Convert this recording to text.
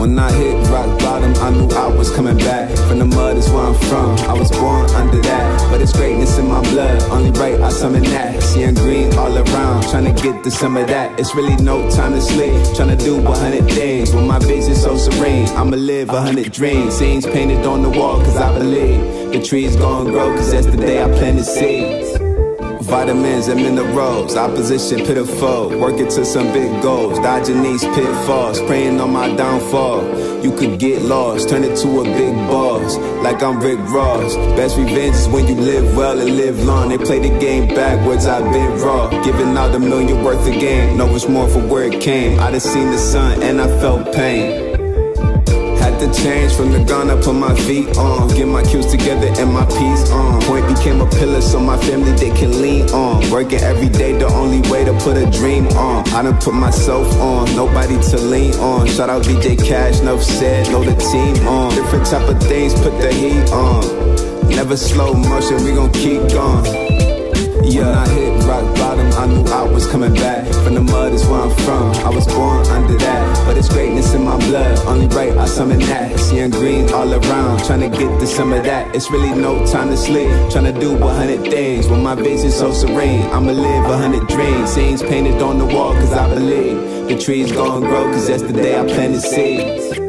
When I hit rock bottom, I knew I was coming back. From the mud is where I'm from, I was born under that. But it's greatness in my blood, only right I summon that. Seeing green all around, trying to get to some of that. It's really no time to sleep, trying to do 100 things. When my vision so serene, I'ma live 100 dreams. Scenes painted on the wall, cause I believe the trees gonna grow, cause that's the day I plant the seeds. Vitamins and minerals, opposition pitiful. Working to some big goals, dodging these pitfalls, praying on my downfall. You could get lost, turn it to a big boss, like I'm Rick Ross. Best revenge is when you live well and live long. They play the game backwards, I've been raw. Giving out a million worth of game, know it's more for where it came. I done seen the sun and I felt pain. Had to change from the gun, I put my feet on. Get my cues together and my peace on. Became a pillar so my family they can lean on. Working every day, the only way to put a dream on. I done put myself on, nobody to lean on. Shout out DJ Cash, no said, know the team on. Different type of things, put the heat on. Never slow motion, we gon' keep going. Yeah, when I hit rock bottom, I knew I was coming back. From the mud is where I'm from. I was born under that, but it's greatness blood. Only right, I summon that. Seeing green all around, trying to get to some of that. It's really no time to sleep. Trying to do a hundred things with my vision so serene. I'ma live a hundred dreams. Scenes painted on the wall, cause I believe the trees gonna grow, cause that's I planted seeds.